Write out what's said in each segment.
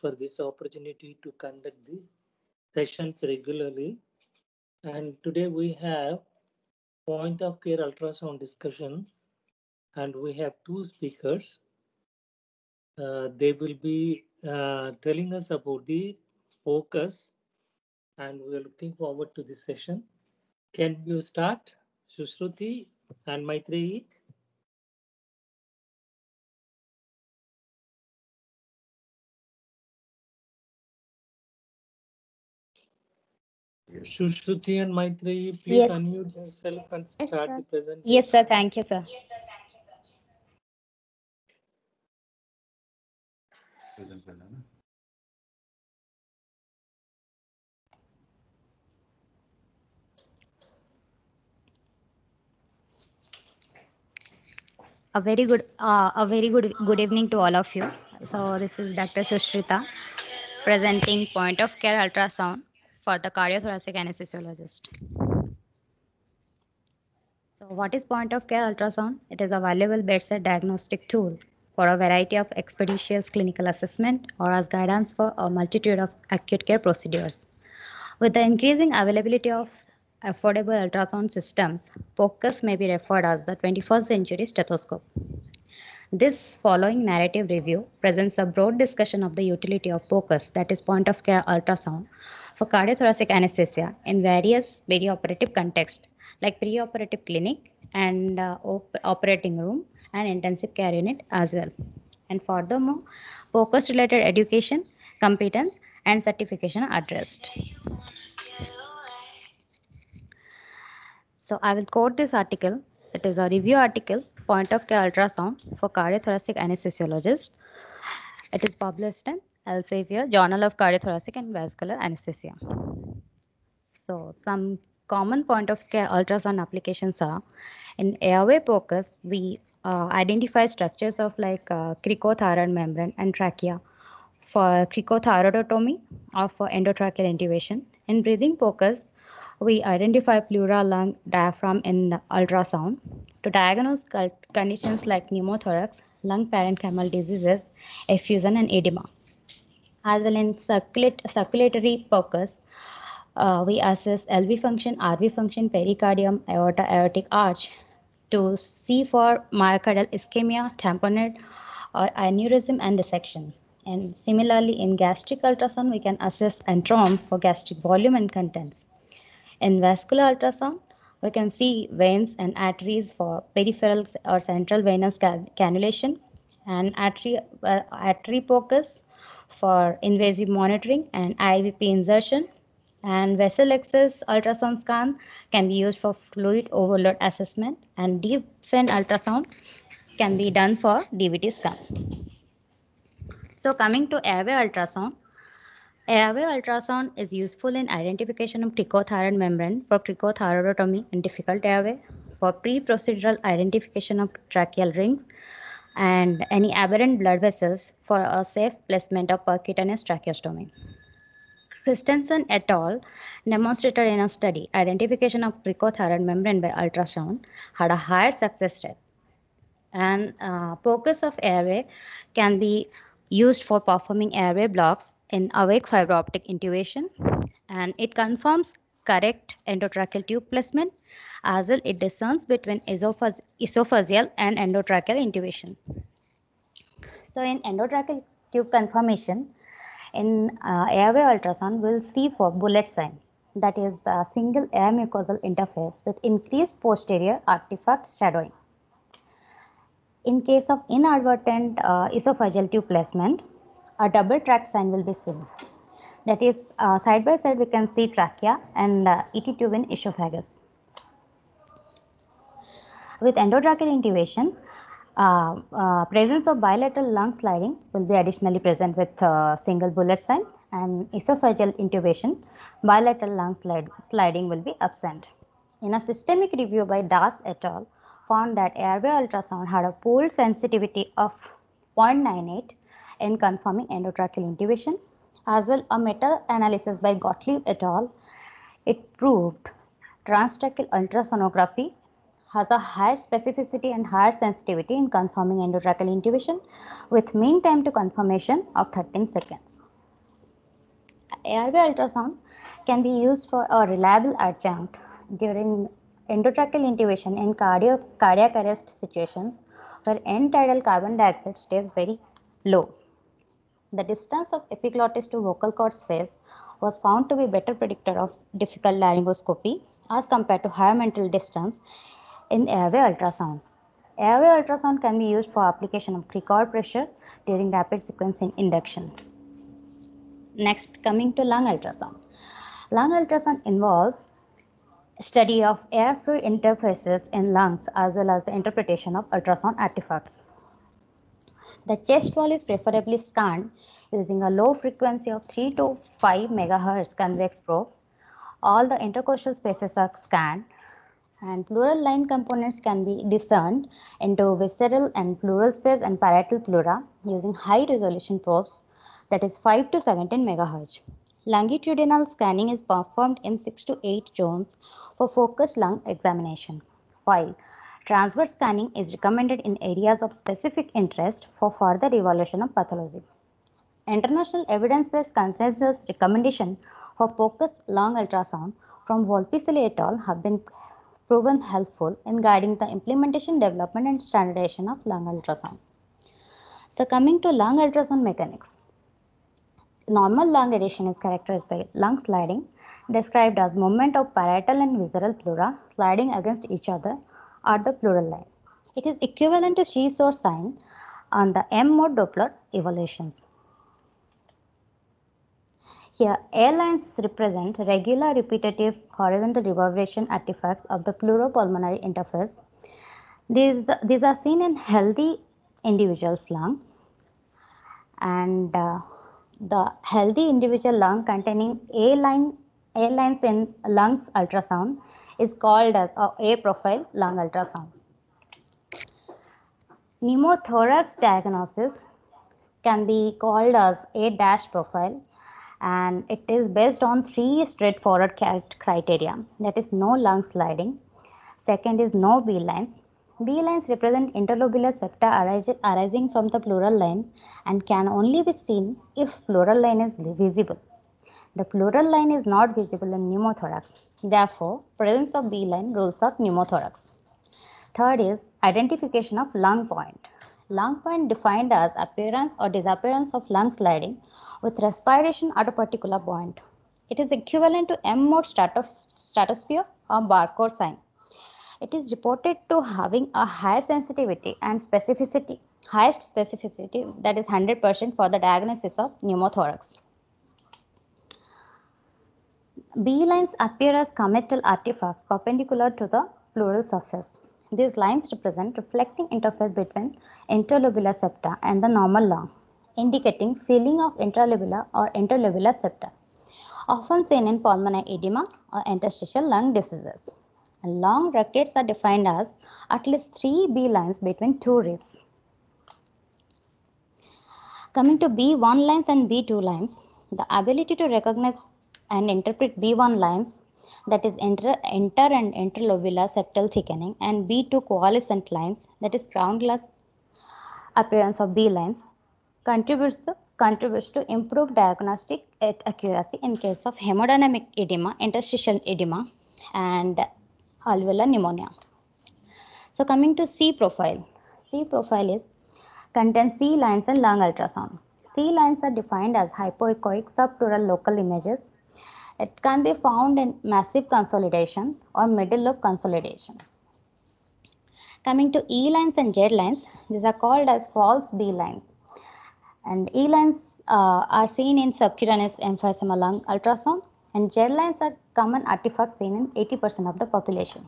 for this opportunity to conduct the sessions regularly. And today we have point of care ultrasound discussion and we have two speakers. Uh, they will be uh, telling us about the focus and we are looking forward to this session. Can you start, Sushruti and Maithriye? Sushruti and Maithriye, please Yes. unmute yourself and start sir. the presentation. Yes, sir. Thank you, sir. A very good, uh, a very good, good evening to all of you. So this is Dr. Sushrita presenting point of care ultrasound for the cardiothoracic anesthesiologist. So what is point of care ultrasound? It is a valuable bedside diagnostic tool for a variety of expeditious clinical assessment or as guidance for a multitude of acute care procedures. With the increasing availability of affordable ultrasound systems, focus may be referred as the 21st century stethoscope. This following narrative review presents a broad discussion of the utility of POCUS, that is point of care ultrasound, for cardiothoracic anesthesia in various perioperative contexts like preoperative clinic and uh, op- operating room and intensive care unit as well. And furthermore, focus related education, competence, and certification are addressed. So I will quote this article. It is a review article, point of care ultrasound for cardiothoracic anesthesiologist. It is published in Elsevier, Journal of Cardiothoracic and Vascular Anesthesia. So some common point of care ultrasound applications are in airway focus, we uh, identify structures of like uh, cricothyroid membrane and trachea for cricothyroidotomy or for endotracheal intubation. In breathing focus, we identify pleural lung diaphragm in ultrasound to diagnose conditions like pneumothorax, lung parenchymal diseases, effusion, and edema. As well in circulatory focus, uh, we assess LV function, RV function, pericardium, aorta, aortic arch to see for myocardial ischemia, tamponade, or aneurysm and dissection. And similarly, in gastric ultrasound, we can assess antrum for gastric volume and contents. In vascular ultrasound, we can see veins and arteries for peripheral or central venous cannulation and artery, uh, artery focus for invasive monitoring and IVP insertion. And vessel access ultrasound scan can be used for fluid overload assessment and deep vein ultrasound can be done for DVT scan. So coming to airway ultrasound, Airway ultrasound is useful in identification of cricothyroid membrane for cricothyroidotomy in difficult airway, for pre-procedural identification of tracheal rings, and any aberrant blood vessels for a safe placement of percutaneous tracheostomy. Christensen et al. demonstrated in a study identification of cricothyroid membrane by ultrasound had a higher success rate and uh, focus of airway can be used for performing airway blocks in awake fiber optic intubation and it confirms correct endotracheal tube placement as well it discerns between esophag- esophageal and endotracheal intubation so in endotracheal tube confirmation in uh, airway ultrasound we'll see for bullet sign that is the single air mucosal interface with increased posterior artifact shadowing in case of inadvertent uh, esophageal tube placement, a double track sign will be seen. That is, uh, side by side, we can see trachea and uh, ET tube in esophagus. With endotracheal intubation, uh, uh, presence of bilateral lung sliding will be additionally present with uh, single bullet sign and esophageal intubation, bilateral lung slide, sliding will be absent. In a systemic review by Das et al. found that airway ultrasound had a pooled sensitivity of 0.98 in confirming endotracheal intubation, as well a meta-analysis by Gottlieb et al. It proved transtracheal ultrasonography has a higher specificity and higher sensitivity in confirming endotracheal intubation with mean time to confirmation of 13 seconds. Airway ultrasound can be used for a reliable adjunct during endotracheal intubation in cardio, cardiac arrest situations where end tidal carbon dioxide stays very low. The distance of epiglottis to vocal cord space was found to be better predictor of difficult laryngoscopy as compared to hyomental distance in airway ultrasound. Airway ultrasound can be used for application of cricoid pressure during rapid sequencing induction. Next, coming to lung ultrasound. Lung ultrasound involves study of air fluid interfaces in lungs as well as the interpretation of ultrasound artifacts. The chest wall is preferably scanned using a low frequency of 3 to 5 megahertz convex probe. All the intercostal spaces are scanned and pleural line components can be discerned into visceral and pleural space and parietal pleura using high resolution probes that is 5 to 17 megahertz. Longitudinal scanning is performed in 6 to 8 zones for focused lung examination, while transverse scanning is recommended in areas of specific interest for further evaluation of pathology. International evidence-based consensus recommendation for focused lung ultrasound from Volpicelli et al. have been proven helpful in guiding the implementation, development, and standardization of lung ultrasound. So, coming to lung ultrasound mechanics. Normal lung adhesion is characterized by lung sliding, described as movement of parietal and visceral pleura sliding against each other at the pleural line. It is equivalent to seashore sign on the M mode Doppler evolutions. Here, A lines represent regular repetitive horizontal reverberation artifacts of the pleuropulmonary interface. These, these are seen in healthy individuals' lung and uh, the healthy individual lung containing A line A lines in lungs ultrasound is called as a profile lung ultrasound. Pneumothorax diagnosis can be called as A dash profile and it is based on three straightforward criteria. That is no lung sliding. Second is no b lines b lines represent interlobular septa arising from the pleural line and can only be seen if pleural line is visible. The pleural line is not visible in pneumothorax therefore presence of b line rules out pneumothorax third is identification of lung point lung point defined as appearance or disappearance of lung sliding with respiration at a particular point. It is equivalent to M mode stratos stratosphere or barcode sign. It is reported to having a high sensitivity and specificity, highest specificity that is 100% for the diagnosis of pneumothorax. B lines appear as comet-tail artifacts perpendicular to the pleural surface. These lines represent reflecting interface between interlobular septa and the normal lung indicating filling of intralobular or interlobular septa, often seen in pulmonary edema or interstitial lung diseases. Lung rockets are defined as at least three B lines between two ribs. Coming to B1 lines and B2 lines, the ability to recognize and interpret B1 lines that is inter, inter and interlobular septal thickening and B2 coalescent lines that is ground glass appearance of B lines contributes to, contributes to improved diagnostic accuracy in case of hemodynamic edema, interstitial edema, and alveolar pneumonia. So coming to C profile. C profile is contains C lines and lung ultrasound. C lines are defined as hypoechoic subpleural local images. It can be found in massive consolidation or middle lobe consolidation. Coming to E lines and Z lines, these are called as false B lines. And E lines uh, are seen in subcutaneous emphysema lung ultrasound, and Z lines are common artifacts seen in 80% of the population.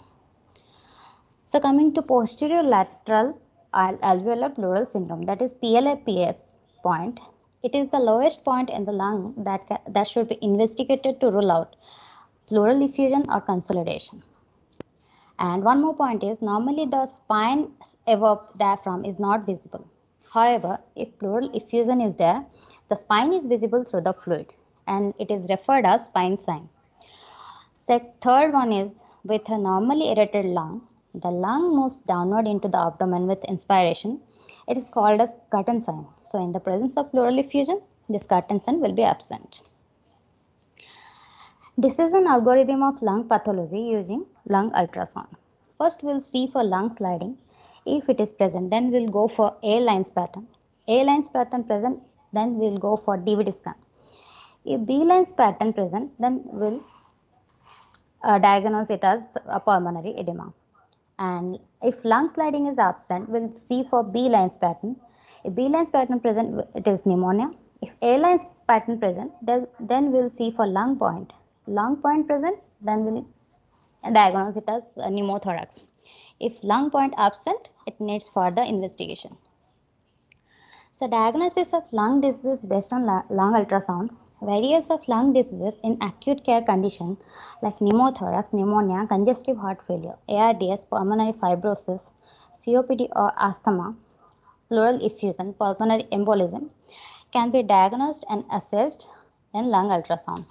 So coming to posterior lateral alveolar pleural syndrome, that is PLAPS point, it is the lowest point in the lung that, that should be investigated to rule out pleural effusion or consolidation. And one more point is normally the spine above diaphragm is not visible. However, if pleural effusion is there, the spine is visible through the fluid and it is referred as spine sign. third one is with a normally aerated lung, the lung moves downward into the abdomen with inspiration. It is called as curtain sign. So in the presence of pleural effusion, this curtain sign will be absent. This is an algorithm of lung pathology using lung ultrasound. First, we'll see for lung sliding. If it is present, then we'll go for A lines pattern. A lines pattern present, then we'll go for DVT scan. If B lines pattern present, then we'll uh, diagnose it as a pulmonary edema. And if lung sliding is absent, we'll see for B lines pattern. If B lines pattern present, it is pneumonia. If A lines pattern present, then, we'll see for lung point. Lung point present, then we'll diagnose it as pneumothorax. If lung point absent, it needs further investigation. So diagnosis of lung disease based on lung ultrasound. Various of lung diseases in acute care condition like pneumothorax, pneumonia, congestive heart failure, ARDS, pulmonary fibrosis, COPD or asthma, pleural effusion, pulmonary embolism can be diagnosed and assessed in lung ultrasound.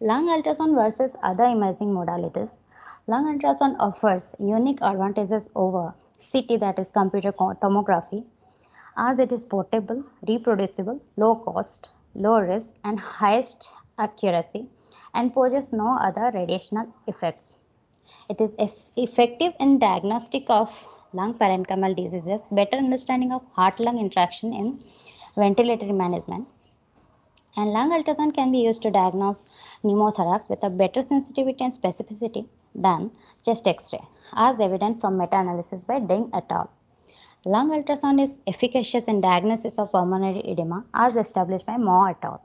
Lung ultrasound versus other imaging modalities. Lung ultrasound offers unique advantages over CT that is computer tomography as it is portable, reproducible, low cost, low risk and highest accuracy and poses no other radiational effects. It is effective in diagnostic of lung parenchymal diseases, better understanding of heart-lung interaction in ventilatory management. And lung ultrasound can be used to diagnose pneumothorax with a better sensitivity and specificity than chest X-ray, as evident from meta-analysis by Ding et al. Lung ultrasound is efficacious in diagnosis of pulmonary edema as established by Mo et al.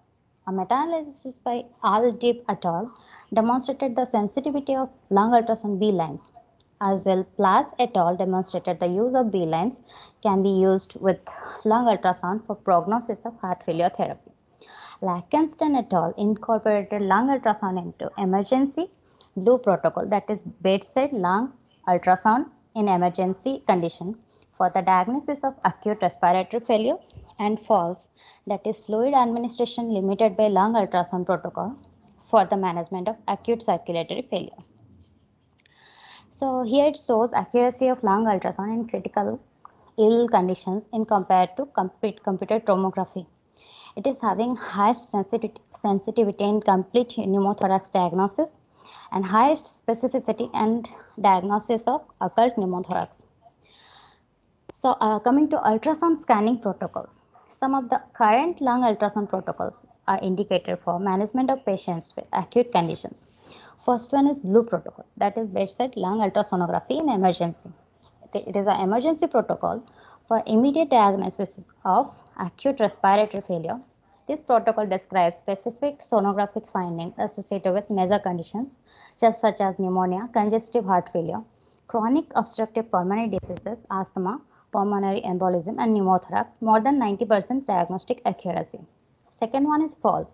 A meta-analysis by Al Deeb et al. demonstrated the sensitivity of lung ultrasound B lines. As well, Platz et al. demonstrated the use of B lines can be used with lung ultrasound for prognosis of heart failure therapy. Lichtenstein et al. incorporated lung ultrasound into emergency blue protocol that is bedside lung ultrasound in emergency condition for the diagnosis of acute respiratory failure and falls that is fluid administration limited by lung ultrasound protocol for the management of acute circulatory failure. So here it shows accuracy of lung ultrasound in critical ill conditions in compared to computer tomography. It is having highest sensitivity, sensitivity in complete pneumothorax diagnosis and highest specificity and diagnosis of occult pneumothorax. So uh, coming to ultrasound scanning protocols, some of the current lung ultrasound protocols are indicated for management of patients with acute conditions. First one is blue protocol, that is bedside lung ultrasonography in emergency. It is an emergency protocol for immediate diagnosis of acute respiratory failure. This protocol describes specific sonographic findings associated with major conditions just such as pneumonia, congestive heart failure, chronic obstructive pulmonary diseases, asthma, pulmonary embolism and pneumothorax, more than 90% diagnostic accuracy. Second one is FALLS.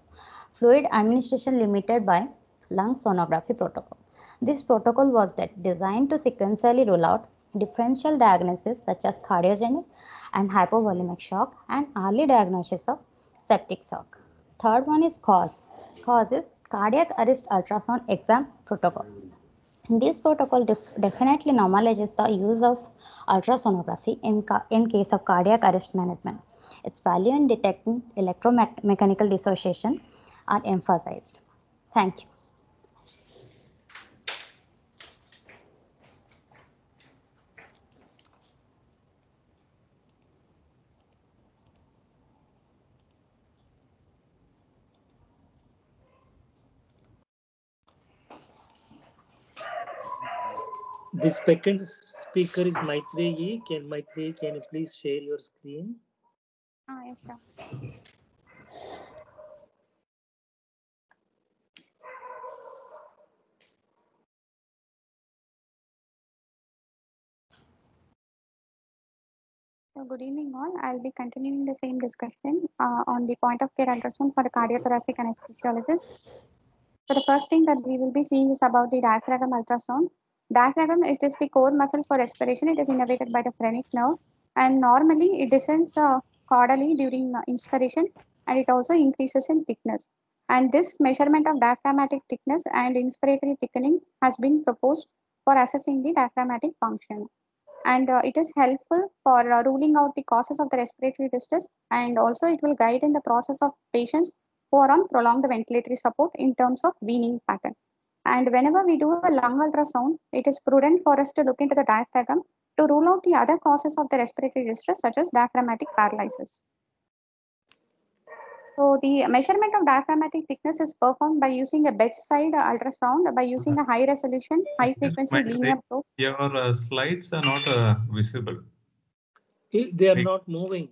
Fluid administration limited by lung sonography protocol. This protocol was designed to sequentially rule out differential diagnosis such as cardiogenic and hypovolemic shock and early diagnosis of septic shock. Third one is cause. Cause is cardiac arrest ultrasound exam protocol. This protocol def definitely normalizes the use of ultrasonography in, in case of cardiac arrest management. Its value in detecting electromechanical dissociation are emphasized. Thank you. The second speaker is Maithriye. Can Maithriye, can you please share your screen? Ah, yes, sir. So good evening all. I'll be continuing the same discussion uh, on the point of care ultrasound for cardiothoracic anesthesiologist. So the first thing that we will be seeing is about the diaphragm ultrasound. Diaphragm it is the core muscle for respiration. It is innervated by the phrenic nerve and normally it descends uh, caudally during uh, inspiration and it also increases in thickness. And this measurement of diaphragmatic thickness and inspiratory thickening has been proposed for assessing the diaphragmatic function. And uh, it is helpful for uh, ruling out the causes of the respiratory distress and also it will guide in the process of patients who are on prolonged ventilatory support in terms of weaning pattern. And whenever we do a lung ultrasound, it is prudent for us to look into the diaphragm to rule out the other causes of the respiratory distress such as diaphragmatic paralysis. So the measurement of diaphragmatic thickness is performed by using a bedside ultrasound by using a high resolution, high frequency Might linear take- probe. Your uh, slides are not uh, visible. They are not moving.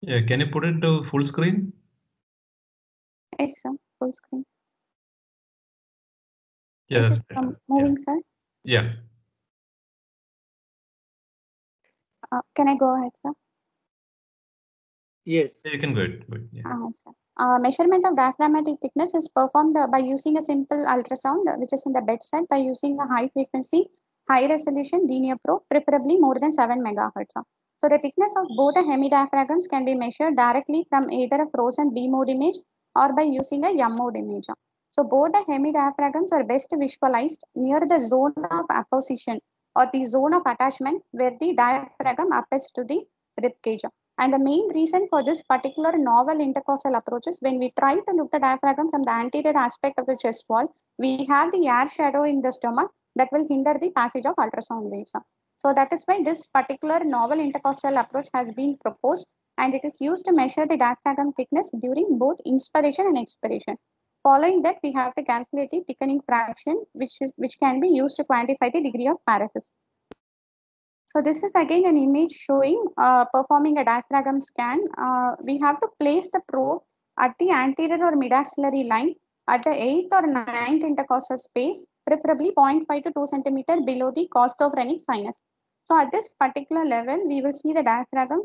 Yeah, can you put it to full screen? Yes, sir. Full screen. Yeah, Is that's it better. moving, sir? Yeah, Uh, can I go ahead, sir? Yes. You can go ahead. go ahead, yeah. Uh, sir. Uh, measurement of diaphragmatic thickness is performed uh, by using a simple ultrasound, uh, which is in the bedside by using a high frequency, high resolution linear probe, preferably more than 7 megahertz. So the thickness of both the hemidiaphragms can be measured directly from either a frozen B mode image or by using a M mode image. So both the hemidiaphragms are best visualized near the zone of apposition or the zone of attachment where the diaphragm attaches to the rib cage. And the main reason for this particular novel intercostal approach is when we try to look the diaphragm from the anterior aspect of the chest wall, we have the air shadow in the stomach that will hinder the passage of ultrasound waves. So that is why this particular novel intercostal approach has been proposed and it is used to measure the diaphragm thickness during both inspiration and expiration. Following that, we have to calculate the thickening fraction, which is which can be used to quantify the degree of paresis. So this is again an image showing uh, performing a diaphragm scan. Uh, we have to place the probe at the anterior or mid-axillary line at the 8th or 9th intercostal space, preferably 0.5 to 2 centimeter below the costophrenic sinus. So at this particular level, we will see the diaphragm,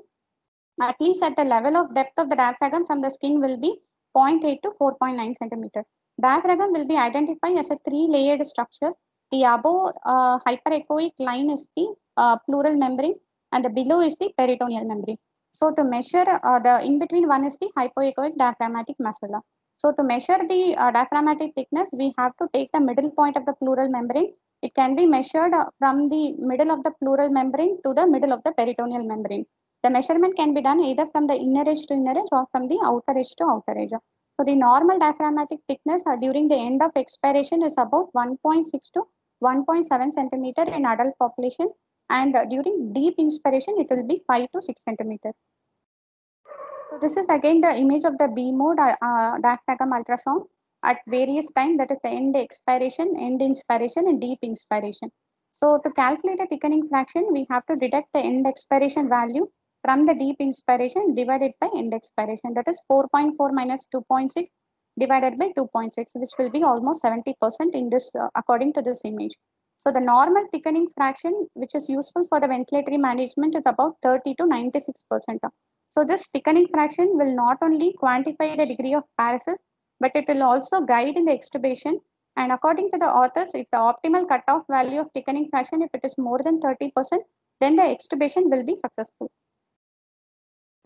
at least at the level of depth of the diaphragm from the skin will be 0.8 to 4.9 centimeter. Diaphragm will be identified as a three-layered structure. The above uh, hyperechoic line is the uh, pleural membrane and the below is the peritoneal membrane. So to measure uh, the in between one is the hypoechoic diaphragmatic macula. So to measure the uh, diaphragmatic thickness, we have to take the middle point of the pleural membrane. It can be measured uh, from the middle of the pleural membrane to the middle of the peritoneal membrane. The measurement can be done either from the inner edge to inner edge or from the outer edge to outer edge. So the normal diaphragmatic thickness uh, during the end of expiration is about 1.6 to 1.7 centimeter in adult population and uh, during deep inspiration it will be 5 to 6 centimeter. So this is again the image of the B mode uh, uh, diaphragm ultrasound at various time that is the end expiration, end inspiration and deep inspiration. So to calculate a thickening fraction, we have to deduct the end expiration value from the deep inspiration divided by end expiration. That is 4.4 minus 2.6 divided by 2.6, which will be almost 70% in this, uh, according to this image. So the normal thickening fraction, which is useful for the ventilatory management is about 30 to 96%. So this thickening fraction will not only quantify the degree of paresis, but it will also guide in the extubation. And according to the authors, if the optimal cutoff value of thickening fraction, if it is more than 30%, then the extubation will be successful.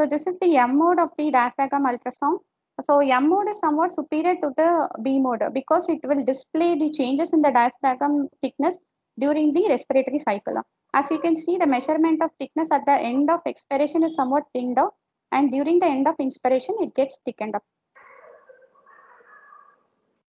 So this is the M mode of the diaphragm ultrasound. So M mode is somewhat superior to the B mode because it will display the changes in the diaphragm thickness during the respiratory cycle. As you can see, the measurement of thickness at the end of expiration is somewhat thinned out and during the end of inspiration, it gets thickened up.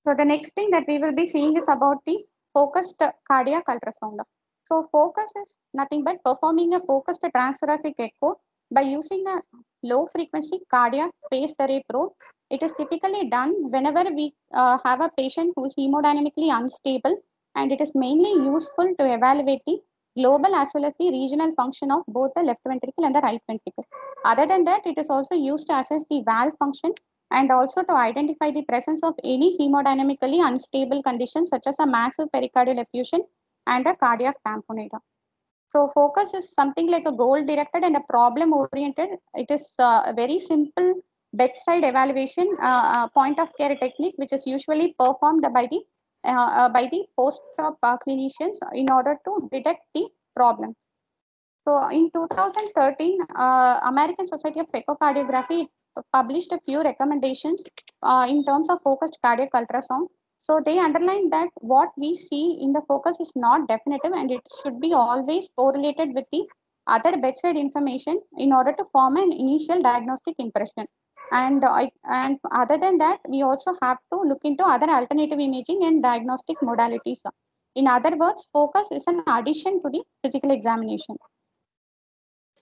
So the next thing that we will be seeing is about the focused cardiac ultrasound. So focus is nothing but performing a focused transthoracic echo by using a low frequency cardiac phased array probe. It is typically done whenever we uh, have a patient who is hemodynamically unstable and it is mainly useful to evaluate the global as well as the regional function of both the left ventricle and the right ventricle. Other than that, it is also used to assess the valve function and also to identify the presence of any hemodynamically unstable condition such as a massive pericardial effusion and a cardiac tamponade. So focus is something like a goal directed and a problem oriented. It is uh, a very simple bedside evaluation uh, uh, point of care technique which is usually performed by the uh, uh, by the post-op clinicians in order to detect the problem. So in 2013, uh, American Society of Echocardiography published a few recommendations in terms of focused cardiac ultrasound. So they underline that what we see in the focus is not definitive and it should be always correlated with the other bedside information in order to form an initial diagnostic impression. And, uh, and other than that, we also have to look into other alternative imaging and diagnostic modalities. In other words, focus is an addition to the physical examination.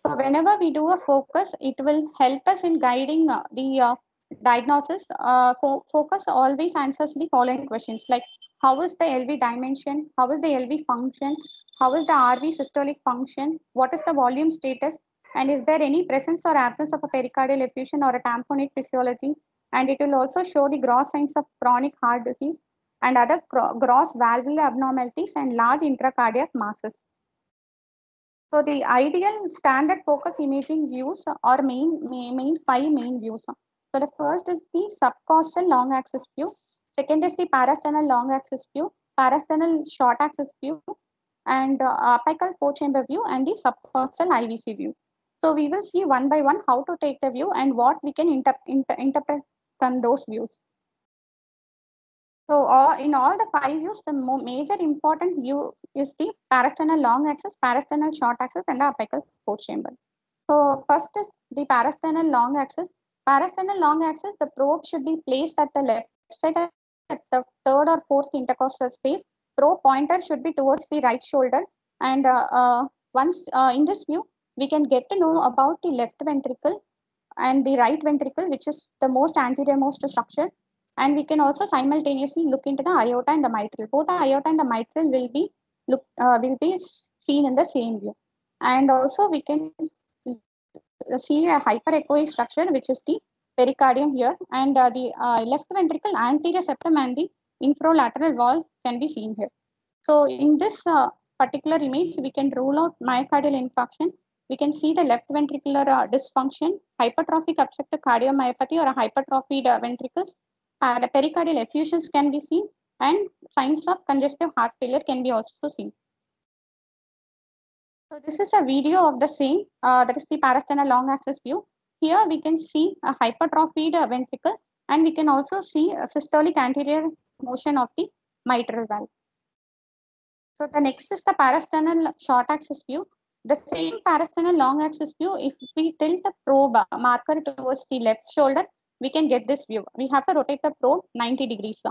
So whenever we do a focus, it will help us in guiding uh, the uh, diagnosis. Uh, fo- focus always answers the following questions like how is the LV dimension? How is the LV function? How is the RV systolic function? What is the volume status? And is there any presence or absence of a pericardial effusion or a tamponade physiology? And it will also show the gross signs of chronic heart disease and other gross valvular abnormalities and large intracardiac masses. So the ideal standard focus imaging views are main, main, main five main views. So the first is the subcostal long axis view. Second is the parasternal long axis view, parasternal short axis view, and uh, apical four chamber view, and the subcostal IVC view. So we will see one by one how to take the view and what we can inter inter interpret from those views. So all, in all the five views, the major important view is the parasternal long axis, parasternal short axis, and the apical four chamber. So first is the parasternal long axis. Parasternal long axis, the probe should be placed at the left side at the third or fourth intercostal space. Probe pointer should be towards the right shoulder. And uh, uh, once uh, in this view, we can get to know about the left ventricle and the right ventricle, which is the most anterior-most structure. And we can also simultaneously look into the aorta and the mitral. Both the aorta and the mitral will be look uh, will be seen in the same view. And also we can see a hyperechoic structure, which is the pericardium here, and uh, the uh, left ventricle, anterior septum, and the inferolateral wall can be seen here. So in this uh, particular image, we can rule out myocardial infarction. We can see the left ventricular uh, dysfunction, hypertrophic obstructive cardiomyopathy or hypertrophied uh, ventricles. The pericardial effusions can be seen, and signs of congestive heart failure can be also seen. So this is a video of the same, uh, that is the parasternal long axis view. Here we can see a hypertrophied uh, ventricle and we can also see a systolic anterior motion of the mitral valve. So the next is the parasternal short axis view. The same parasternal long axis view, if we tilt the probe uh, marker towards the left shoulder, we can get this view. We have to rotate the probe 90 degrees.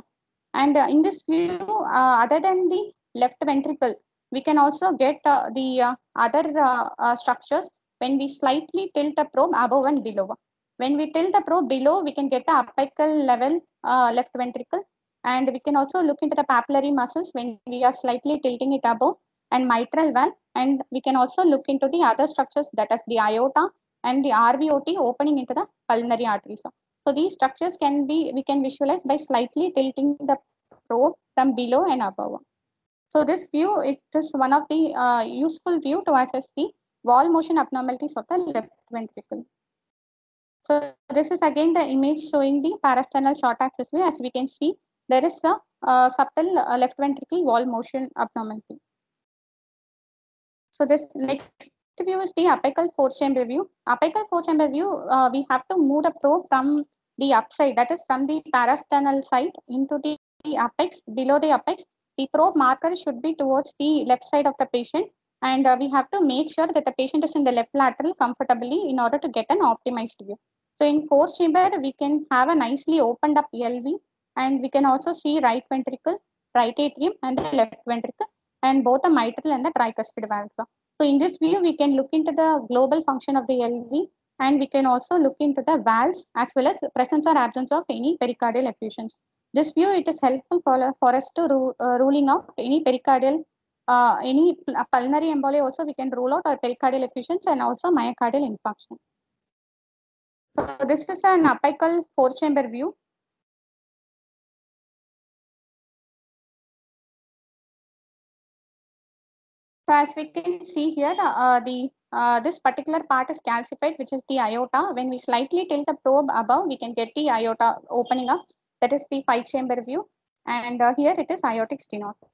And uh, in this view, uh, other than the left ventricle, we can also get uh, the uh, other uh, structures when we slightly tilt the probe above and below. When we tilt the probe below, we can get the apical level left ventricle. And we can also look into the papillary muscles when we are slightly tilting it above and mitral valve. And we can also look into the other structures that is the aorta and the RVOT opening into the pulmonary arteries. So these structures can be, we can visualize by slightly tilting the probe from below and above. So this view, it is one of the uh, useful view to assess the wall motion abnormalities of the left ventricle. So this is again the image showing the parasternal short axis view. As we can see, there is a uh, subtle uh, left ventricle wall motion abnormality. So this next view is the apical four chamber view. Apical four chamber view, uh, we have to move the probe from the upside, that is from the parasternal side into the apex, below the apex. The probe marker should be towards the left side of the patient and uh, we have to make sure that the patient is in the left lateral comfortably in order to get an optimized view. So in fourth chamber, we can have a nicely opened up LV and we can also see right ventricle, right atrium and the left ventricle and both the mitral and the tricuspid valves. So in this view, we can look into the global function of the LV and we can also look into the valves as well as presence or absence of any pericardial effusions. This view, it is helpful for, for us to ru uh, ruling out any pericardial, uh, any pulmonary embolia also we can rule out or pericardial effusions and also myocardial infarction. So this is an apical four chamber view. So as we can see here, uh, the uh, this particular part is calcified, which is the aorta. When we slightly tilt the probe above, we can get the aorta opening up. That is the five chamber view. And uh, here it is aortic stenosis.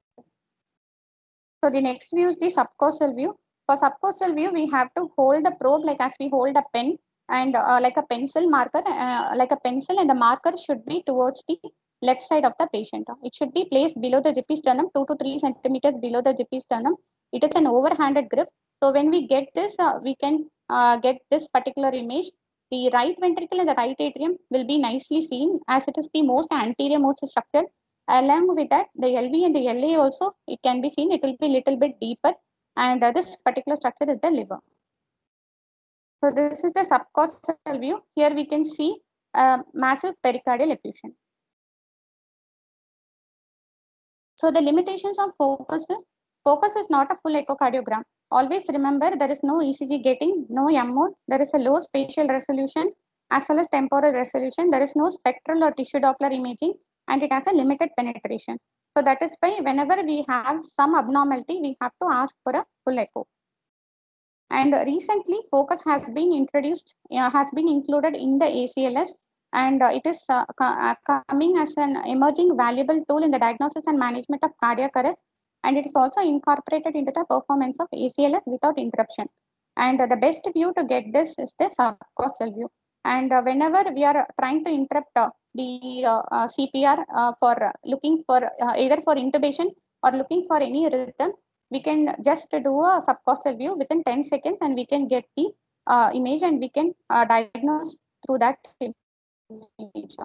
So the next view is the subcostal view. For subcostal view, we have to hold the probe like as we hold a pen and uh, like a pencil marker, uh, like a pencil and the marker should be towards the left side of the patient. It should be placed below the xiphisternum, two to three centimeters below the xiphisternum. It is an overhanded grip. So when we get this, uh, we can uh, get this particular image. The right ventricle and the right atrium will be nicely seen as it is the most anterior most structure. Along with that, the LV and the LA also, it can be seen, it will be little bit deeper. And uh, this particular structure is the liver. So this is the subcostal view. Here we can see uh, massive pericardial effusion. So the limitations of focus is, focus is not a full echocardiogram. Always remember there is no ECG gating, no M there is a low spatial resolution as well as temporal resolution. There is no spectral or tissue Doppler imaging and it has a limited penetration. So that is why whenever we have some abnormality, we have to ask for a full echo. And recently, focus has been introduced, uh, has been included in the ACLS, and uh, it is uh, uh, coming as an emerging valuable tool in the diagnosis and management of cardiac arrest. And it is also incorporated into the performance of ACLS without interruption. And uh, the best view to get this is the subcostal view. And uh, whenever we are trying to interrupt the CPR for looking for either for intubation or looking for any rhythm, we can just do a subcostal view within 10 seconds and we can get the uh, image and we can uh, diagnose through that image.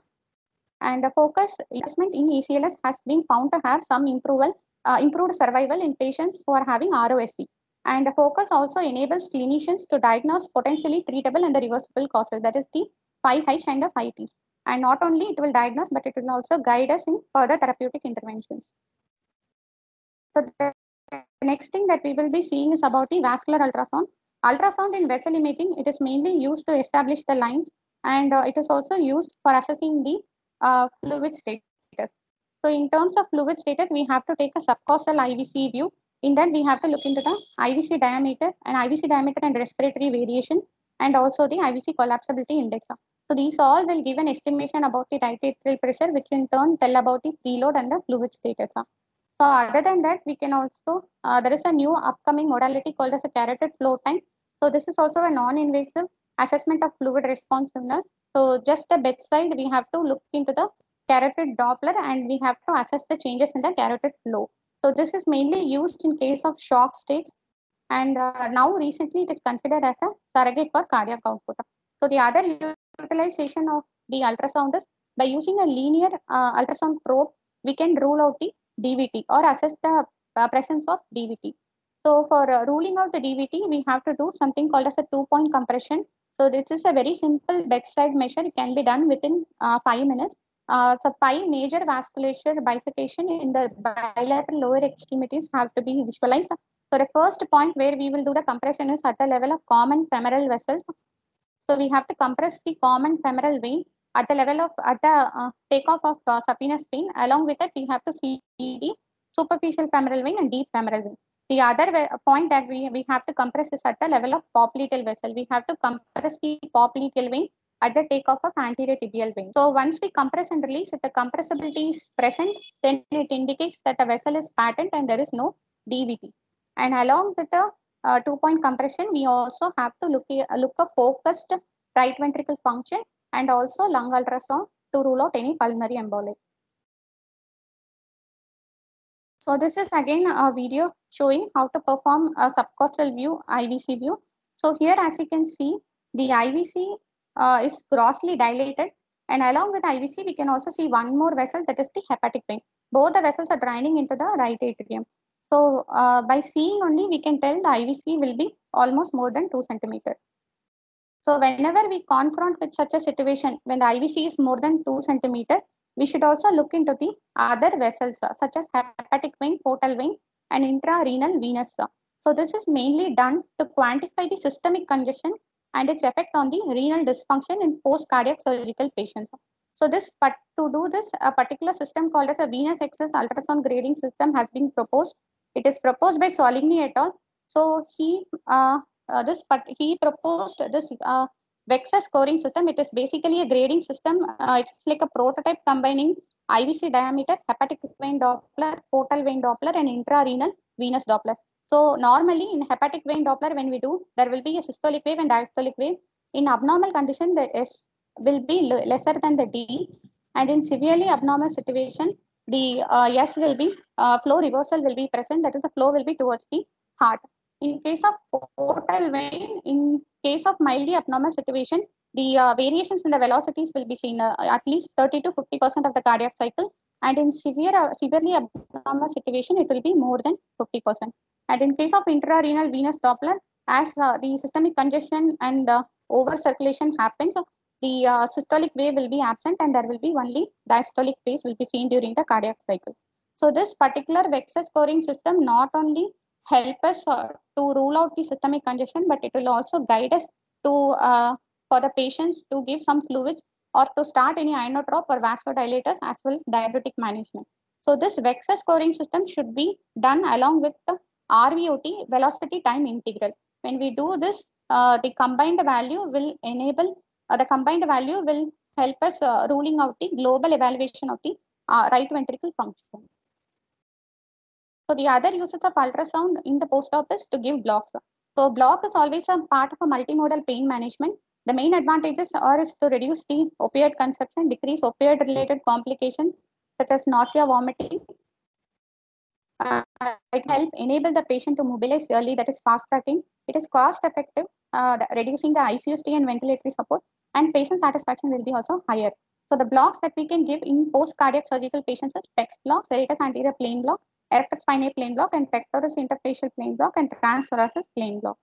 And the focus investment in ACLS has been found to have some improval, uh, improved survival in patients who are having ROSC. And the focus also enables clinicians to diagnose potentially treatable and reversible causes, that is the 5H and the 5Ts. And not only it will diagnose, but it will also guide us in further therapeutic interventions. So the next thing that we will be seeing is about the vascular ultrasound. Ultrasound in vessel imaging, it is mainly used to establish the lines and uh, it is also used for assessing the uh, fluid status. So in terms of fluid status, we have to take a subcostal IVC view. In that, we have to look into the IVC diameter and IVC diameter and respiratory variation and also the IVC collapsibility index. So these all will give an estimation about the right atrial pressure, which in turn tell about the preload and the fluid status. So other than that, we can also, uh, there is a new upcoming modality called as a carotid flow time. So this is also a non-invasive assessment of fluid responsiveness. So just a bedside, we have to look into the carotid Doppler and we have to assess the changes in the carotid flow. So this is mainly used in case of shock states. And uh, now recently it is considered as a surrogate for cardiac output. So the other utilization of the ultrasound is by using a linear uh, ultrasound probe, we can rule out the DVT or assess the uh, presence of DVT. So for uh, ruling out the DVT, we have to do something called as a two-point compression. So this is a very simple bedside measure. It can be done within uh, five minutes. Uh, so five major vasculature bifurcation in the bilateral lower extremities have to be visualized. So the first point where we will do the compression is at the level of common femoral vessels. So we have to compress the common femoral vein at the level of at the uh, takeoff of uh, saphenous vein. Along with it, we have to see the superficial femoral vein and deep femoral vein. The other point that we, we have to compress is at the level of popliteal vessel. We have to compress the popliteal vein at the takeoff of anterior tibial vein. So once we compress and release, if the compressibility is present, then it indicates that the vessel is patent and there is no DVT. And along with the uh, two-point compression, we also have to look, look a focused right ventricle function and also lung ultrasound to rule out any pulmonary emboli. So this is again a video showing how to perform a subcostal view, IVC view. So here as you can see, the IVC uh, is grossly dilated and along with IVC, we can also see one more vessel that is the hepatic vein. Both the vessels are draining into the right atrium. So uh, by seeing only, we can tell the IVC will be almost more than two centimeter. So whenever we confront with such a situation, when the IVC is more than 2 centimeter, we should also look into the other vessels uh, such as hepatic vein, portal vein, and intrarenal venous. So this is mainly done to quantify the systemic congestion and its effect on the renal dysfunction in post-cardiac surgical patients. So this, but to do this, a particular system called as a venous excess ultrasound grading system has been proposed. It is proposed by Souligny et al. So he uh, uh, this, but he proposed this uh, VExUS scoring system. It is basically a grading system. Uh, it's like a prototype combining IVC diameter, hepatic vein Doppler, portal vein Doppler, and intrarenal venous Doppler. So normally in hepatic vein Doppler, when we do, there will be a systolic wave and diastolic wave. In abnormal condition, the S will be lesser than the D. And in severely abnormal situation, the uh, S will be, uh, flow reversal will be present. That is the flow will be towards the heart. In case of portal vein, in case of mildly abnormal situation, the uh, variations in the velocities will be seen uh, at least 30 to 50% of the cardiac cycle. And in severe, uh, severely abnormal situation, it will be more than 50%. And in case of intrarenal venous Doppler, as uh, the systemic congestion and over circulation happens, the uh, systolic wave will be absent and there will be only diastolic phase will be seen during the cardiac cycle. So this particular VExUS scoring system not only help us uh, to rule out the systemic congestion, but it will also guide us to uh, for the patients to give some fluids or to start any inotrope or vasodilators as well as diuretic management. So this VExUS scoring system should be done along with the RVOT velocity time integral. When we do this, uh, the combined value will enable, uh, the combined value will help us uh, ruling out the global evaluation of the uh, right ventricle function. So the other uses of ultrasound in the post-op is to give blocks. So block is always a part of a multimodal pain management. The main advantages are is to reduce the opioid consumption, decrease opioid related complications such as nausea, vomiting. It help enable the patient to mobilize early, that is fast tracking. It is cost effective, uh, reducing the ICU stay and ventilatory support, and patient satisfaction will be also higher. So the blocks that we can give in post cardiac surgical patients is PECS block, serratus anterior plane block, erector spinae plane block, and pectoris interfacial plane block, and transthoracic plane block.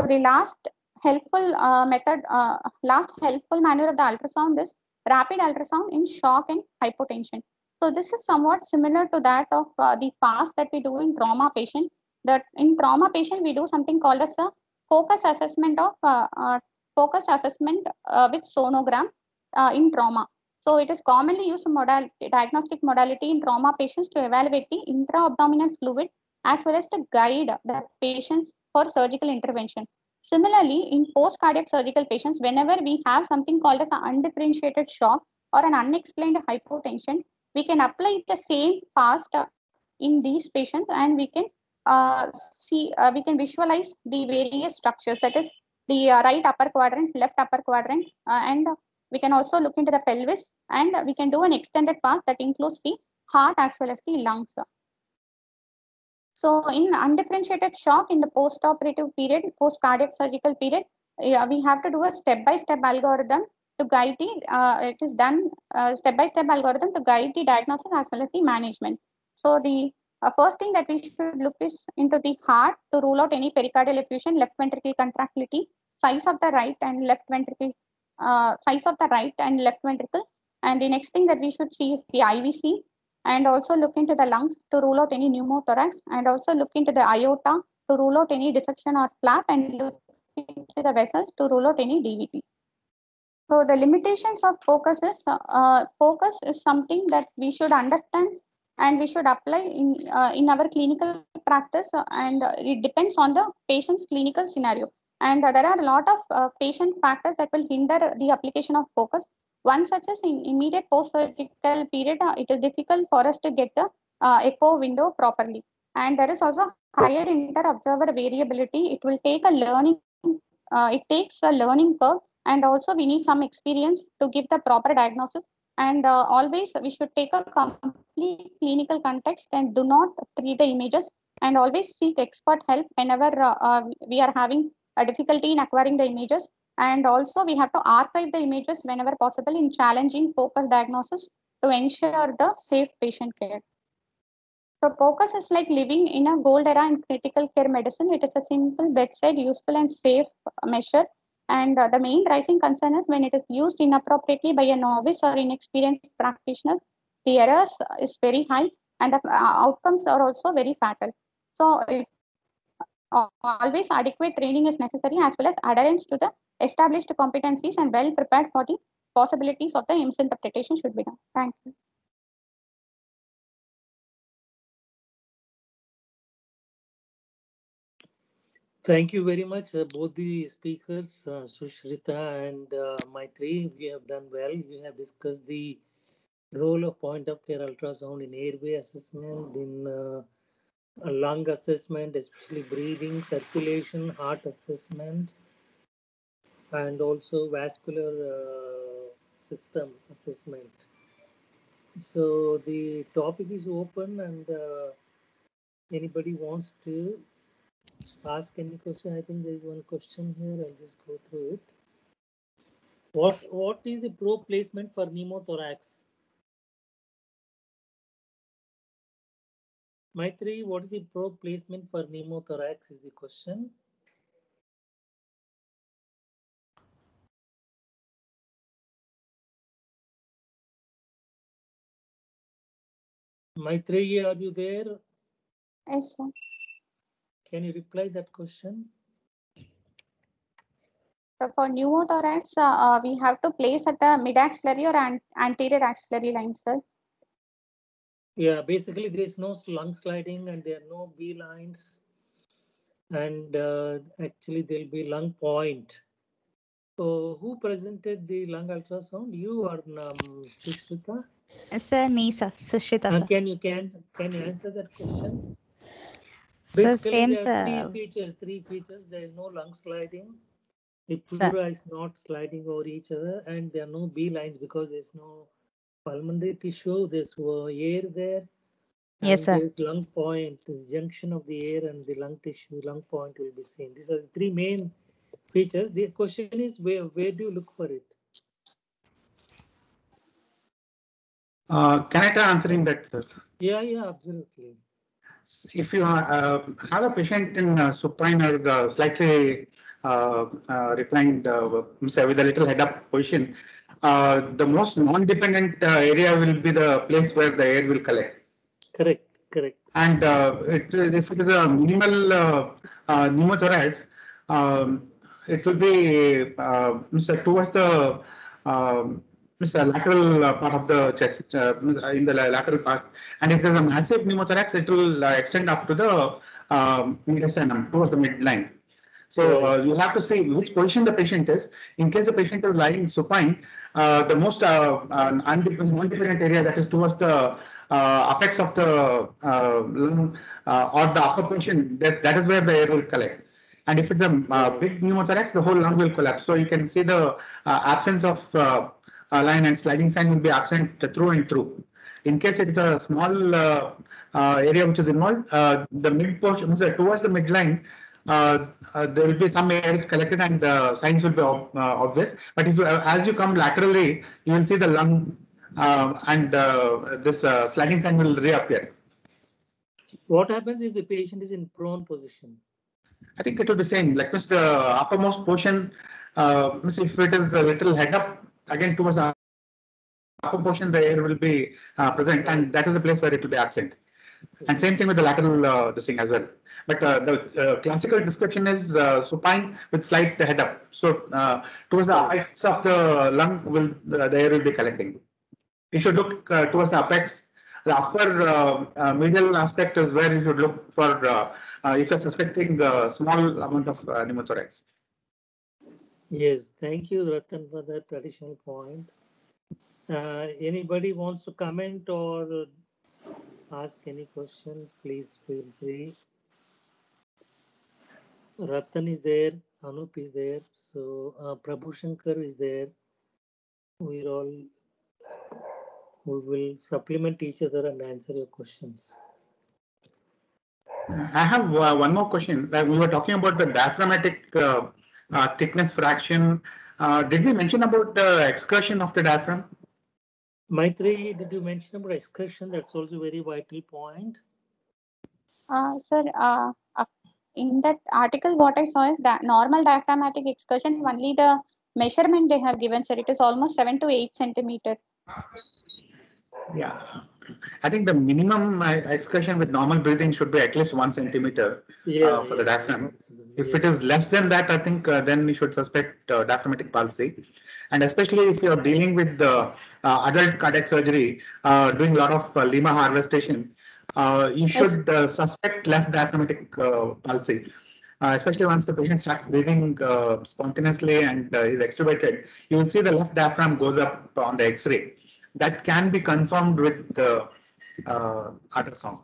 So the last helpful uh, method, uh, last helpful manner of the ultrasound is rapid ultrasound in shock and hypotension. So this is somewhat similar to that of uh, the FAST that we do in trauma patient. That in trauma patient we do something called as a focus assessment of uh, uh, focus assessment uh, with sonogram in trauma. So it is commonly used modality, diagnostic modality in trauma patients to evaluate the intra-abdominal fluid as well as to guide the patients for surgical intervention. Similarly, in post-cardiac surgical patients, whenever we have something called as an undifferentiated shock or an unexplained hypotension, we can apply the same FAST in these patients and we can uh, see, uh, we can visualize the various structures that is the uh, right upper quadrant, left upper quadrant, uh, and we can also look into the pelvis and we can do an extended FAST that includes the heart as well as the lungs. So in undifferentiated shock in the post-operative period, post-cardiac surgical period, we have to do a step-by-step -step algorithm to guide the, uh, it is done uh, step-by-step -step algorithm to guide the diagnosis as well as the management. So the uh, first thing that we should look is into the heart to rule out any pericardial effusion, left ventricle contractility, size of the right and left ventricle, uh, size of the right and left ventricle. And the next thing that we should see is the IVC and also look into the lungs to rule out any pneumothorax and also look into the aorta to rule out any dissection or flap and look into the vessels to rule out any DVT. So the limitations of focus is, uh, focus is something that we should understand and we should apply in, uh, in our clinical practice uh, and it depends on the patient's clinical scenario. And there are a lot of uh, patient factors that will hinder the application of focus. One such as in immediate post-surgical period, uh, it is difficult for us to get the uh, echo window properly. And there is also higher inter-observer variability. It will take a learning, uh, it takes a learning curve and also we need some experience to give the proper diagnosis. And uh, always we should take a complete clinical context and do not treat the images and always seek expert help whenever uh, uh, we are having a difficulty in acquiring the images and also we have to archive the images whenever possible in challenging focus diagnosis to ensure the safe patient care. So focus is like living in a gold era in critical care medicine. It is a simple bedside, useful and safe measure. And uh, the main rising concern is when it is used inappropriately by a novice or inexperienced practitioner, the errors is very high and the uh, outcomes are also very fatal. So it, uh, always adequate training is necessary as well as adherence to the established competencies and well prepared for the possibilities of the interpretation should be done. Thank you. Thank you very much, uh, both the speakers, uh, Sushrita and uh, Maitri. We have done well. We have discussed the role of point of care ultrasound in airway assessment, in uh, lung assessment, especially breathing, circulation, heart assessment, and also vascular uh, system assessment. So the topic is open and uh, anybody wants to ask any question. I think there is one question here. I'll just go through it. What what is the probe placement for pneumothorax? Maitri, what is the probe placement for pneumothorax is the question. Maithriye, are you there? Yes, sir. Can you reply that question? So for pneumothorax, uh, uh, we have to place at the mid-axillary or an anterior axillary line, sir. Yeah, basically there is no lung sliding and there are no B lines. And uh, actually there'll be lung point. So who presented the lung ultrasound? You or um, Sushrita? Sir, me, sir. Sushrita, Uh, sir. can you can can you answer that question? Sir, Basically, same, there are sir. three features. Three features. There is no lung sliding. The pleura is not sliding over each other, and there are no B lines because there's no pulmonary tissue. There's air there. Yes, and sir. There's lung point. The junction of the air and the lung tissue, lung point will be seen. These are the three main features. The question is where where do you look for it? Uh, can I try answering that, sir? Yeah, yeah, absolutely. If you uh, have a patient in uh, supine or uh, slightly uh, uh, reclined, uh, say with a little head up position, uh, the most non-dependent uh, area will be the place where the air will collect. Correct, correct. And uh, it, if it is a minimal uh, uh, pneumothorax, um, it will be uh, towards the um, Mr. lateral uh, part of the chest, uh, in the lateral part. And if there's a massive pneumothorax, it will uh, extend up to the um, mediastinum, towards the midline. So uh, you have to see which position the patient is. In case the patient is lying supine, uh, the most non-dependent area that is towards the apex of the lung or the upper portion, that, that is where the air will collect. And if it's a big pneumothorax, the whole lung will collapse. So you can see the absence of line and sliding sign will be absent through and through. In case it is a small uh, uh, area which is involved, uh, the mid portion, towards the midline, uh, uh, there will be some air collected and the signs will be ob- uh, obvious. But if you, uh, as you come laterally, you will see the lung uh, and uh, this uh, sliding sign will reappear. What happens if the patient is in prone position? I think it will be same, like the uppermost portion, uh, if it is a little head up, again towards the upper portion, the air will be uh, present and that is the place where it will be absent. And same thing with the lateral, uh, this thing as well. But uh, the uh, classical description is uh, supine with slight head up. So uh, towards the apex of the lung will, the air will be collecting. You should look towards the apex. The upper medial aspect is where you should look for if you're suspecting a small amount of pneumothorax. Yes, thank you, Ratan, for that additional point. Uh, anybody wants to comment or ask any questions, please feel free. Ratan is there, Anup is there, so uh, Prabhu Shankar is there. We're all, we will supplement each other and answer your questions. I have uh, one more question. Like we were talking about the diaphragmatic uh, thickness fraction. Uh, did we mention about the excursion of the diaphragm? Maitri, did you mention about excursion? That's also very vital point. Uh, sir, uh, uh, in that article, what I saw is that normal diaphragmatic excursion, only the measurement they have given, sir, it is almost seven to eight centimeter. Yeah. I think the minimum uh, excursion with normal breathing should be at least one centimeter. Yeah. for the diaphragm. absolutely, If it is less than that, I think uh, then we should suspect uh, diaphragmatic palsy. And especially if you're dealing with the uh, adult cardiac surgery, uh, doing a lot of uh, lima harvestation, uh, you should uh, suspect left diaphragmatic uh, palsy. Uh, especially once the patient starts breathing uh, spontaneously and uh, is extubated, you will see the left diaphragm goes up on the X-ray. That can be confirmed with the uh, ultrasound.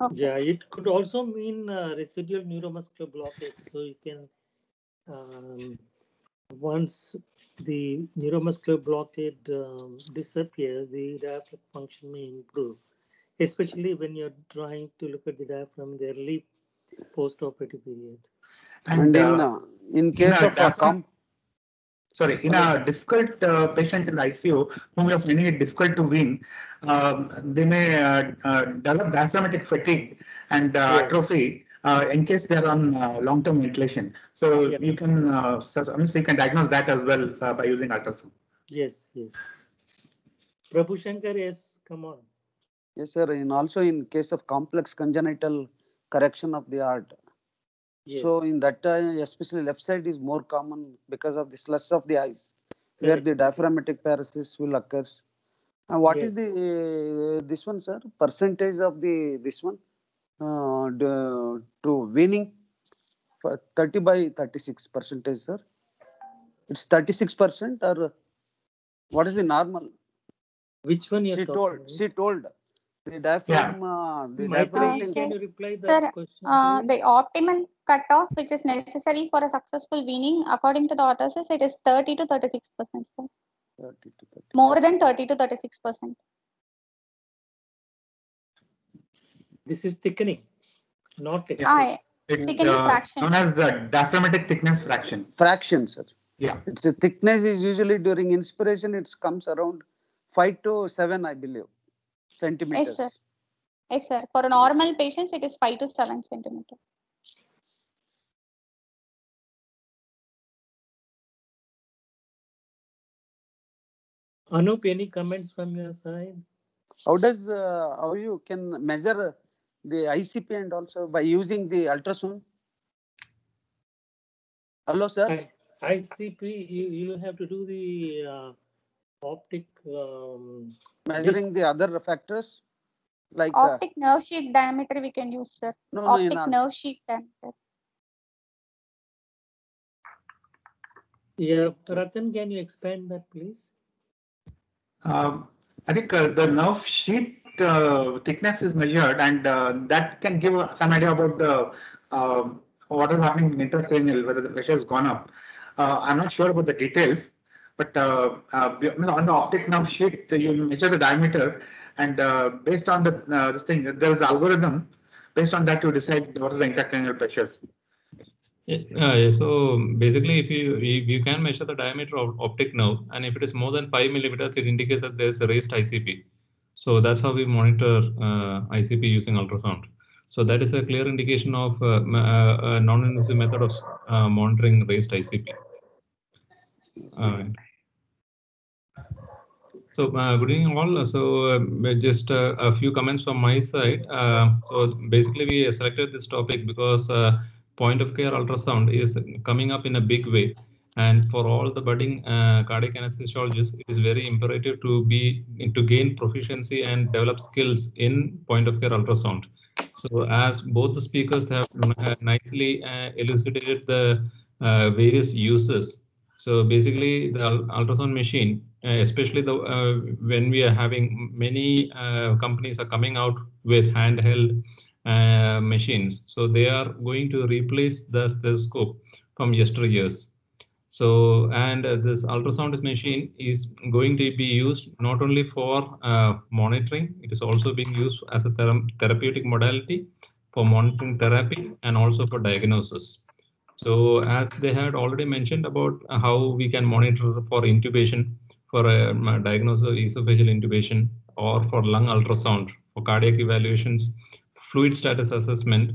Okay. Yeah, it could also mean uh, residual neuromuscular blockage. So you can, um, once the neuromuscular blockade um, disappears, the diaphragm function may improve, especially when you're trying to look at the diaphragm in the early post-operative period. And And in, uh, uh, in case a of a diaphragm- com, sorry, in a difficult uh, patient in the ICU whom you're finding it difficult to wean, um, they may uh, uh, develop diaphragmatic fatigue and uh, Yeah. atrophy uh, in case they're on uh, long-term ventilation. So Yeah. you can, uh, so, I mean, so you can diagnose that as well uh, by using ultrasound. Yes, yes. Prabhu Shankar, yes, come on. Yes, sir. And also in case of complex congenital correction of the heart. Yes. So in that time, especially left side is more common because of the slush of the eyes, where the diaphragmatic paralysis will occur. And what is Yes. the, uh, this one, sir? Percentage of the, this one? Uh, the, to winning for 30 by 36 percentage, sir? It's 36 percent or what is the normal? Which one you're She told, about? she told. The diaphragm, uh, the diaphragm. Uh, can you reply sir, question? Uh, the optimal cutoff which is necessary for a successful weaning according to the authors is it is 30 to 36 percent. 30 to 30. More than 30 to 36 percent. This is thickening, not Yes. extension. Ah, It's Thickening uh, fraction. known as uh, diaphragmatic thickness fraction. fraction, sir. Yeah. It's a thickness is usually during inspiration, it comes around five to seven, I believe, centimeters. sir. yes, sir. For a normal patients, it is 5 to 7 centimeter. Anup, any comments from your side? How does, uh, how you can measure the ICP and also by using the ultrasound? Hello, sir? I- ICP, you, you have to do the uh, optic, um, Measuring the other factors? Like, uh, Optic nerve sheath diameter we can use, sir. no, no, Optic our- nerve sheath diameter. yeah, Ratan, can you expand that, please? Um, I think uh, the nerve sheath uh, thickness is measured and uh, that can give some idea about the um, what is happening in intracranial, whether the pressure has gone up. Uh, I'm not sure about the details, but uh, uh, on the optic nerve sheath, you measure the diameter and uh, based on the uh, this thing, there is algorithm. Based on that, you decide what is the intracranial pressures. Uh, yeah, so basically, if you if you can measure the diameter of optic nerve, and if it is more than five millimeters, it indicates that there is a raised ICP. So that's how we monitor uh, ICP using ultrasound. So that is a clear indication of uh, uh, non-invasive method of uh, monitoring raised ICP. Uh, so uh, good evening all. So uh, just uh, a few comments from my side. Uh, so basically, we selected this topic because uh, point of care ultrasound is coming up in a big way. And for all the budding uh, cardiac anesthesiologists, it is very imperative to be to gain proficiency and develop skills in point of care ultrasound. So as both the speakers have nicely elucidated the various uses. So basically, the ultrasound machine, especially the uh, when we are having many uh, companies are coming out with handheld uh, machines, so they are going to replace the stethoscope from yesteryears. So, and uh, this ultrasound machine is going to be used not only for uh, monitoring, it is also being used as a thera- therapeutic modality for monitoring therapy and also for diagnosis. So, as they had already mentioned about how we can monitor for intubation, for um, a diagnosis of esophageal intubation, or for lung ultrasound, for cardiac evaluations, fluid status assessment,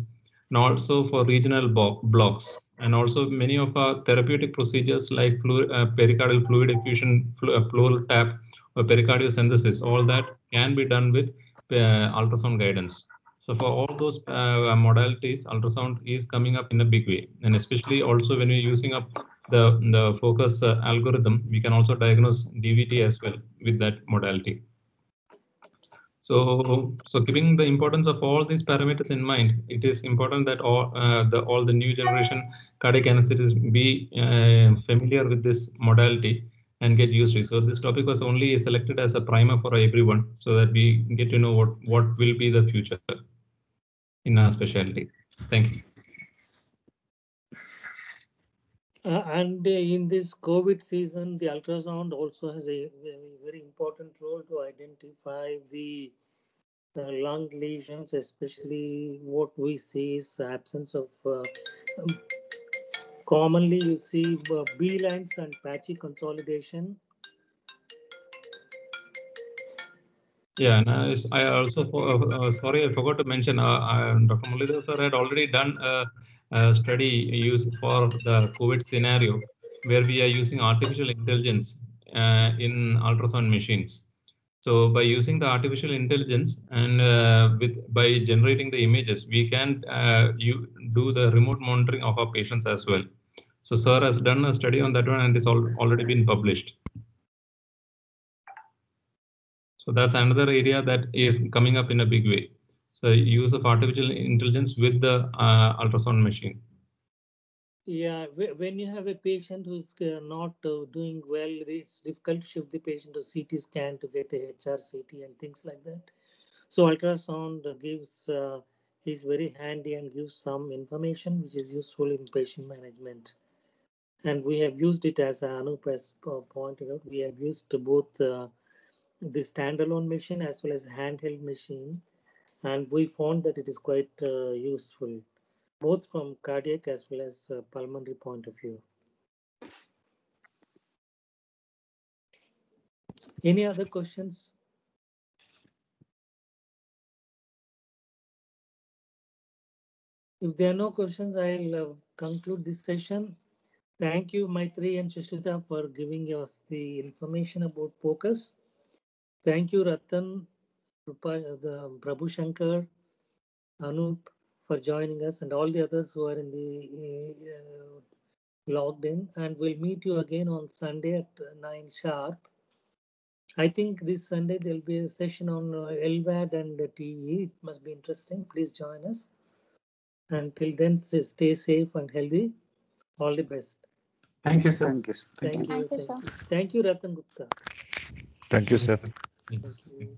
and also for regional blocks and also many of our therapeutic procedures like uh, pericardial fluid effusion, flu, uh, pleural tap, or pericardiocentesis, all that can be done with uh, ultrasound guidance. So for all those uh, modalities, ultrasound is coming up in a big way, and especially also when we're using up the the focus uh, algorithm, we can also diagnose DVT as well with that modality. So, so keeping the importance of all these parameters in mind, it is important that all uh, the all the new generation cardiac anesthetists be uh, familiar with this modality and get used to it. So this topic was only selected as a primer for everyone, so that we get to know what what will be the future in our specialty. Thank you. Uh, and uh, in this COVID season, the ultrasound also has a very, very important role to identify the uh, lung lesions, especially what we see is absence of uh, um, Commonly, you see uh, B lines and patchy consolidation. Yeah, and I, I also, sorry, I forgot to mention, Dr. Mulidar sir had already done a study used for the COVID scenario where we are using artificial intelligence uh, in ultrasound machines. So by using the artificial intelligence and uh, with by generating the images, we can uh, you do the remote monitoring of our patients as well. So sir has done a study on that one and it's al- already been published. So that's another area that is coming up in a big way. So use of artificial intelligence with the uh, ultrasound machine. Yeah, when you have a patient who's uh, not uh, doing well, it's difficult to shift the patient to CT scan to get a HRCT and things like that. So ultrasound gives uh, is very handy and gives some information which is useful in patient management. And we have used it as Anup has po- pointed out. We have used both uh, the standalone machine as well as handheld machine, and we found that it is quite uh, useful both from cardiac as well as uh, pulmonary point of view. Any other questions? If there are no questions, I'll uh, conclude this session. Thank you, Maitri and Sushrita, for giving us the information about POCUS. Thank you, Ratan, the Prabhu Shankar, Anup, for joining us, and all the others who are in the uh, logged in. And we'll meet you again on Sunday at 9 sharp. I think this Sunday there'll be a session on uh, LVAD and uh, TEE. It must be interesting. Please join us. Until then, s- stay safe and healthy. All the best. Thank you, sir. Thank you. Thank you. Thank you, sir. Thank you, Ratan Gupta. Thank you, sir. Thank you.